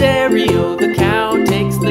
stereo. The cow takes the